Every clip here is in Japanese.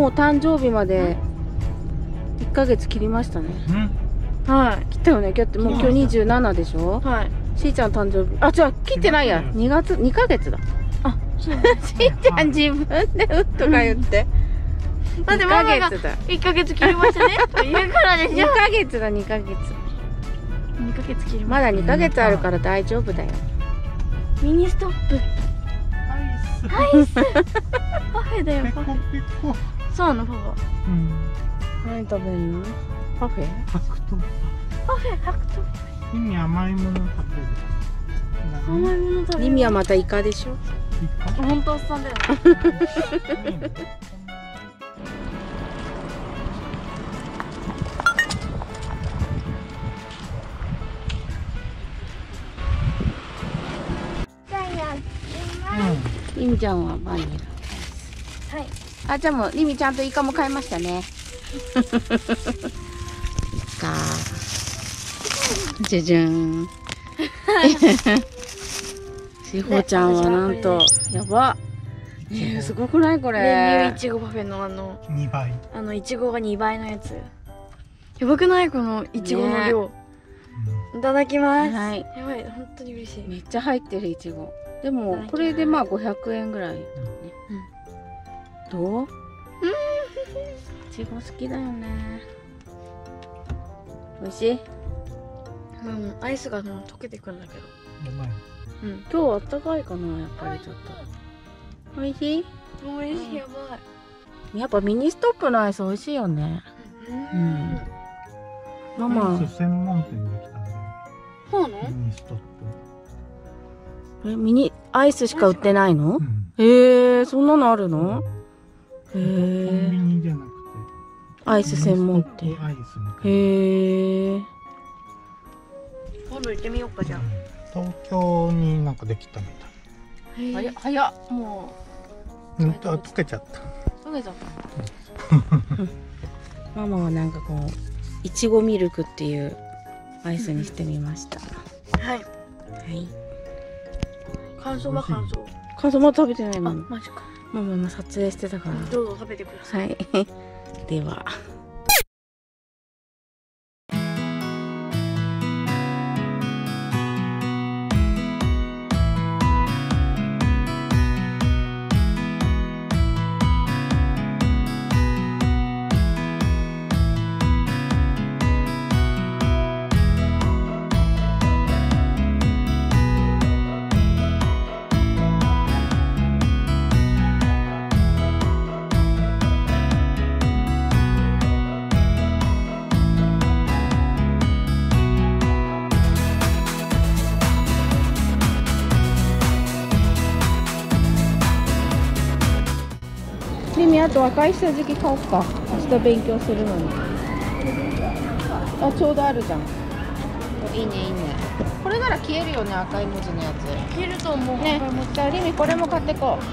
もう誕生日まで1ヶ月切りましたね。うん。はい。切ったよね。だってもう今日27でしょ？はい。しーちゃん誕生日。あじゃあ切ってないや。2月2ヶ月だ。あそう。しーちゃん自分でうんとか言って。だって2ヶママが月だ1ヶ月切りましたね。と言うからでし2ょヶ月だ2ヶ月。2ヶ月切りままだ2ヶ月あるから大丈夫だよ。ミニストップ。アイス。パフェだよパフェそうなのパパうん何食べるのパフェ白桃パフェ白桃意味甘いもの食べる甘いもの食べるリミはまたイカでしょいいか本当おっさんだよねいいねリミちゃんはバニラあじゃあもうリミちゃんとイカも買いましたね。イカじゃじゃんしほちゃんはなんとやば。えー、すごくない？こ練乳れいちごパフェのあの二倍。あのいちごが2倍のやつ。やばくない？このいちごの量、いただきます、はい。やばい。本当に嬉しい。めっちゃ入ってるいちごでもこれでまあ500円ぐらい、ねどう？いちご好きだよね。美味しい？うんアイスが溶けてくんだけど。うまい。うん今日はあったかいかなやっぱりちょっと。美味しい？美味しい。やばい。やっぱミニストップのアイス美味しいよね。うん。ママ。アイス専門店できたんだよそうなの？ミニストッえミニアイスしか売ってないの？プうん。へえそんなのあるの？へコンビえニじゃなくて。アイス専門店。アイスみたいなへえ今度行ってみようかじゃ東京になんかできたみたい。あ早っ早っもう。んと溶けちゃった。う溶けちゃった。ママはなんかこういちごミルクっていうアイスにしてみました。はい。はい。感想は感想。感想まだ食べてないあもん。マジかママ今撮影してたから。どうぞ食べてください。はい。ではと赤い下敷き買おうか。明日勉強するのに。あちょうどあるじゃん。いいねいいね。これなら消えるよね赤い文字のやつ。消えると思うね。じゃあリミこれも買ってこう。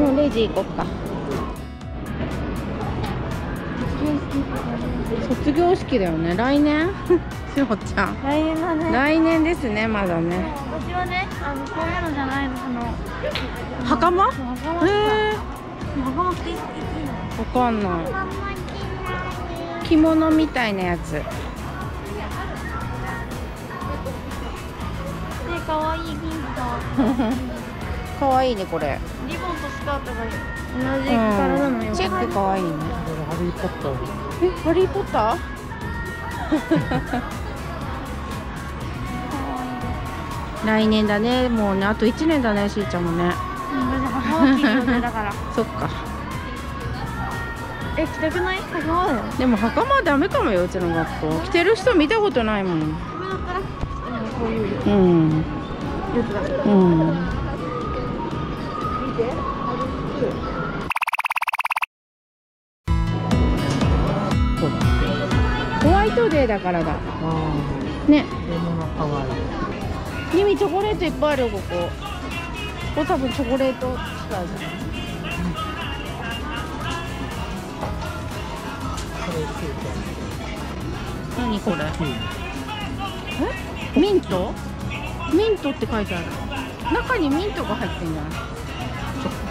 うんレジ行こっか卒業式だよね。来年？しほちゃん。来年だね。来年ですねまだね。私はねあのこういうのじゃないの。その袴？袴着ていいわかんない着物みたいなやつ。可愛いピンク かわいいねこれ。リボンとスカートが同じ体のよ。チェックかわいいねハリー・ポッターえハリー・ポッター？来年だね。もうねあと1年だねしーちゃんもね。そっか。え着たくない？袴だよでも袴はダメかもようちの学校。着てる人見たことないもん。うんこういううん。やつだからうん。ホワ生だからだ。ねでもかわいいミチョコレートいっぱいあるよここ。ここ多分チョコレートスターじゃない何これ、え？ミント？ミントって書いてある。中にミントが入ってんじゃない？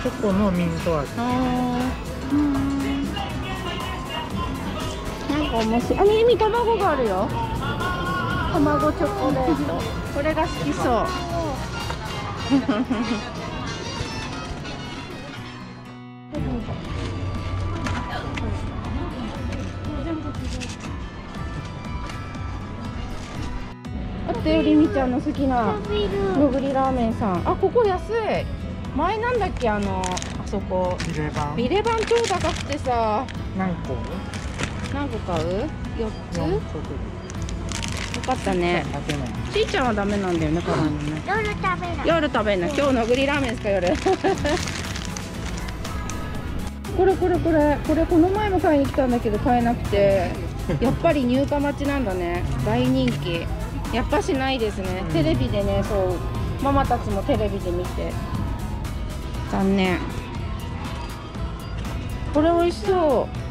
チョコのミント味。あー。うん。か面白い。あみみ卵があるよ。卵チョコレート。これが好きそう。あったよりみちゃんの好きなのぐりラーメンさん。あここ安い。前なんだっけあのあそこ。ビレバン。ビレバン超高くてさ。何個？何個買う ?4 つ？四よ個かったね。ちいちゃんはダメなんだよね辛いのね。夜食べる夜食べん。な今日のぐりラーメンですか夜。これこれこれこれこの前も買いに来たんだけど買えなくて やっぱり入荷待ちなんだね。大人気。やっぱしないですね。テレビでねそうママたちもテレビで見て。残念。これ美味しそう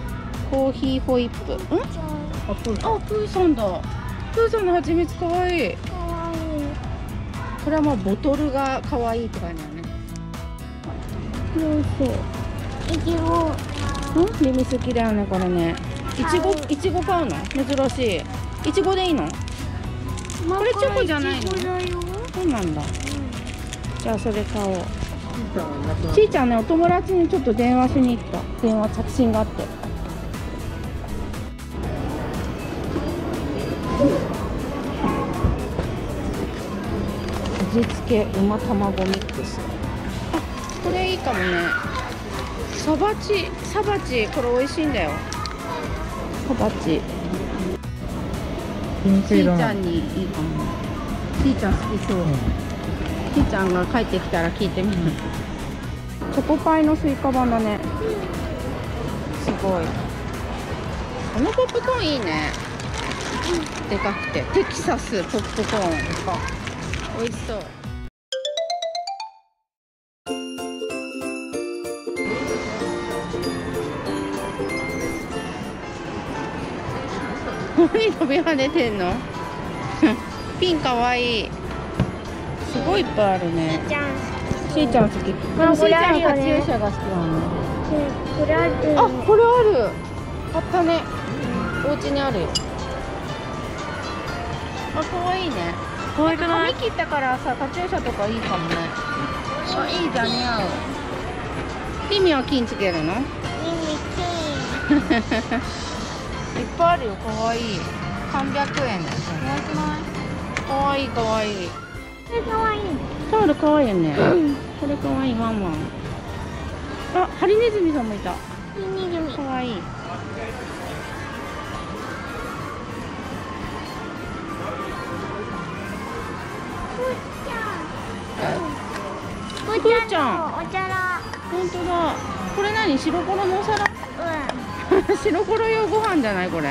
コーヒーホイップ。ん？あプーさん。あプーさんだ。プーさんの蜂蜜かわいい。かわいい。これはもうボトルが可愛いって感じだね。そうそうい。ちごうん？耳好きだよねこれね。い。ちご？いちご買うの珍しい。いちごでいいの？これチョコじゃないの？いちごだよ。そうなんだ。じゃあそれ買おう。ちゃんはいなくなっちいちゃんねお友達にちょっと電話しに行った。電話着信があって味付けうま卵ミックス。あこれいいかもね。サバチサバチこれ美味しいんだよ。サバチ。ちいちゃんにいいかも。ちいちゃん好きそう、ちいちゃんが帰ってきたら聞いてみる、チョコパイのスイカ版だね。すごい。このポップコーンいいね。でかくて。テキサスポップコーン。か美味しそう。何飛び跳ねてんの？ピンかわいい。すごいいっぱいあるね。ーちゃん好き。でもしーちゃんはカチューシャが好きなの。これあるあこれある。買ったね。お家にあるよ。あ可愛いね可愛くない？髪切ったからさカチューシャとかいいかもね。あいいじゃん似合う。リミは金つけるの？いっぱいあるよ可愛い。300円。だよ可愛くない？可愛い可愛い。これ可愛い。タオル可愛いよね。これ可愛いワンワン。あハリネズミさんもいた。ミニグミ。可愛いおふーちゃんお茶だ本当だ。これ何？白衣のお皿？うん。白衣用ご飯じゃないこれ。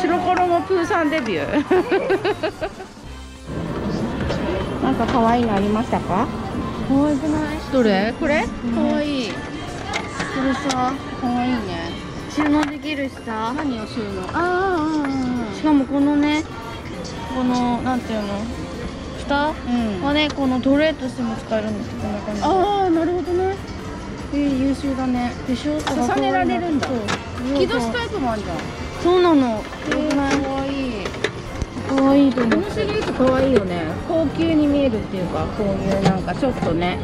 白白衣プーさんデビュー。なんか可愛いのありましたか？可愛くない？どれ？これ？可愛い。これさ可愛いね。収納できるしさ。何を収納？ああ。しかもこのねこのなんていうの？蓋うん。はねこのトレーとしても使えるんですよこんな感じああなるほどね。えー、優秀だね。でしょ？重ねられるんだ。引き出しタイプもあるじゃん。そうなの。えー、可愛い。可愛いと思う。このシリーズ可愛いよね。高級に見えるっていうかこういうなんかちょっとね。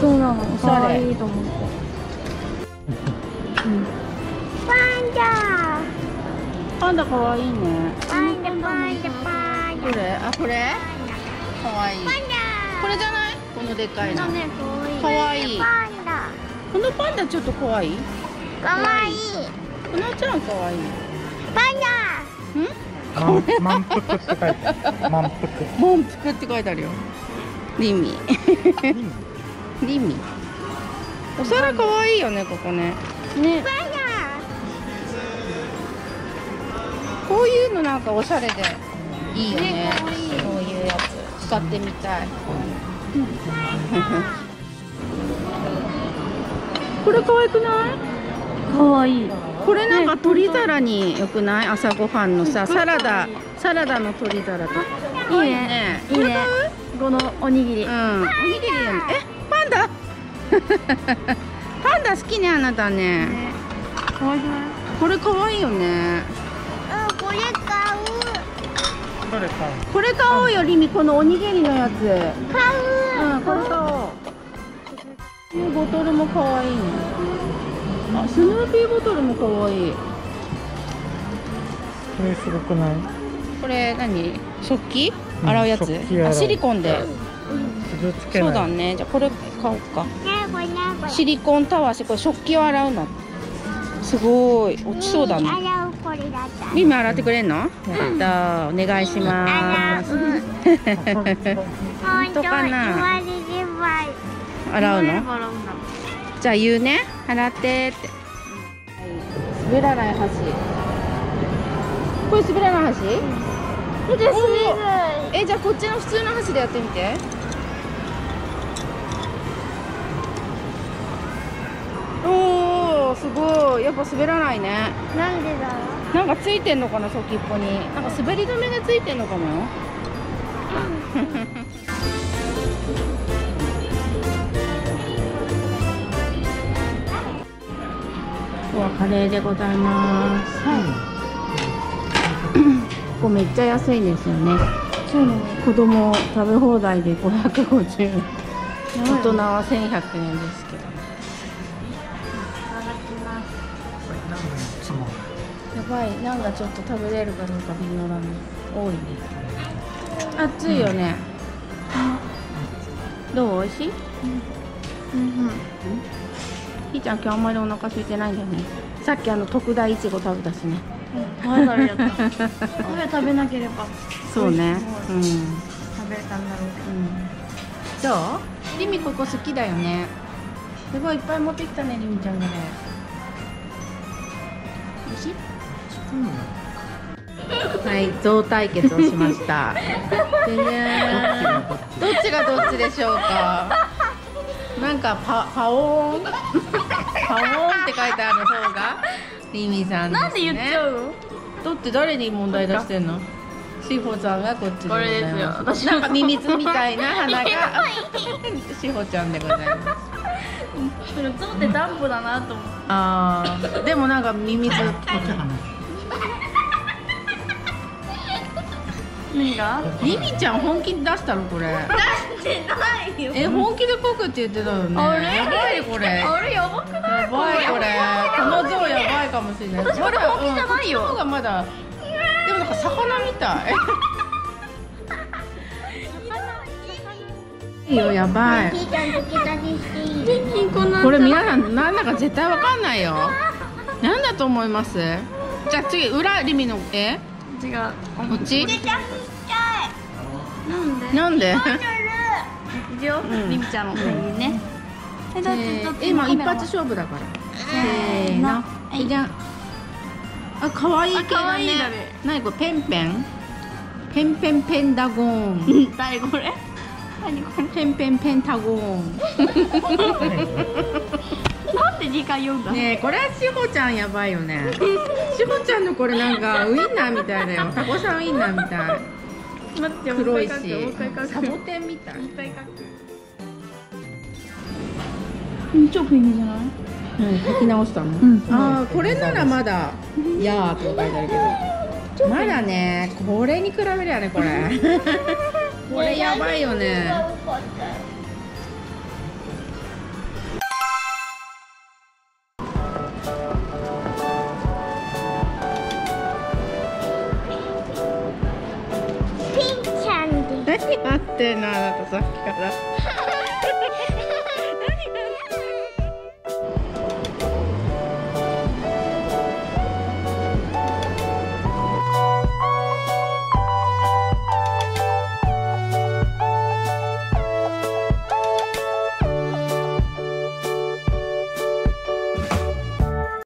そうなの。おしゃれ。可愛いと思ってパンダ。パンダ可愛いね。パンダパンダパンダ。これ？あこれ？可愛い。パンこれじゃない？このでっかいの。可愛い。パンダ。このパンダちょっと可愛い？可愛い。このちゃん可愛い。パンダ。ん？満満腹って書いてある。満腹。満腹って書いてあるよ。リミ。リミ。お皿可愛いよねここね。ね。パンこういうのなんかおしゃれでいいよね。ねこういうやつ使ってみたい。これ可愛くない？ダ可愛い。これなんか取り皿によくない？朝ごはんのさサラダサラダの取り皿とか？いいね。いいね。このおにぎり。うん。おにぎりよねえパンダ？パンダ好きねあなたね。ね。可愛くない？これ可愛いよね。どれかこれ買おうよリミこのおにぎりのやつ。買う。うんこれ買おう。ボトルも可愛い。ねあスヌーピーボトルも可愛い。これすごくない？これ何？食器？うん洗うやつ、う。あシリコンで。傷つけない。そうだね。じゃあこれ買おうか。シリコンタワーしてこれ食器を洗うの。すごい。落ちそうだねこれだった。ミミ洗ってくれんの？やったお願いします。本当かな？洗うの？じゃあ言うね。洗ってって。滑らない箸。これ滑らない箸？手で滑る。えじゃあこっちの普通の箸でやってみてすごい。やっぱ滑らないね。なんでだろう？なんかついてんのかな先っぽに。なんか滑り止めがついてんのかもよ。今日はカレーでございます。ここめっちゃ安いですよね。そうなの子供食べ放題で550円や大ばい人は1100円ですけどやばい。なんかちょっと食べれるかどうか微妙なの多いね。暑いよね、どう？美味しい？うん。ひーちゃん今日あんまりお腹空いてないんだよね。さっきあの特大いちご食べたしね。うん前からやった。これ食べなければ。そうね。ううんん、うん、食べれたんだろうけど。どう？リミここ好きだよね。すごいいっぱい持ってきたねリミちゃんがね。美味しい？はい、象対決をしました。どっちがどっちでしょうか。なんかパパオーン？パオーンって書いてある方が？リミさんです、ね。なんで言っちゃうの？だって誰に問題出してんの？しほちゃんがこっちでございます。なんかミミズみたいな 花がしほちゃんでございます。それ象ってダンボだなと思ってああ、でもなんかミミズっぽい。何が？リミちゃん本気で出したのこれ。してないよえ本気で書くって言ってたよね。あれ？やばいこれ。やあれやばくない？ばいこれ。この像やばいかもしれない。私これ本気じゃないようんこっちの方がまだ。でもなんか魚みたい。いいよやばい。これ皆さんなんだか絶対わかんないよ。なんだと思います？じゃあ次裏リミの絵。違うこっち？なんで？なんで？一応んりみちゃんのペンギンねえ今一発勝負だから。せーの。はいじゃん。あ可愛い系あ可だね愛いだね。何これ？ペンペン？ペンペンペンダゴン。うん誰これ？何これ？ペンペンペンタゴン。なんで2回読んだねえこれはしほちゃんやばいよね。しほちゃんのこれなんかウインナーみたいだよ。タコさんウインナーみたい。待って黒いしサボテンみたい。超ペンギンじゃないうん書き直したの。んああこれならまだ「やー」とか書いてあるけど。まだねこれに比べりゃねこれ。これやばいよね。ってんなあなたさっきから。